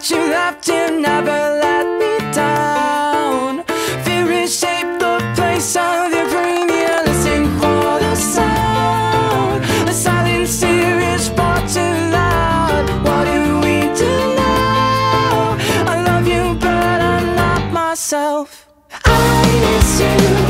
that you never let me down. Fear has shaped the place of your brain. You listen for the sound. The silence here is far too loud. What do we do now? I love you, but I'm not myself. I miss you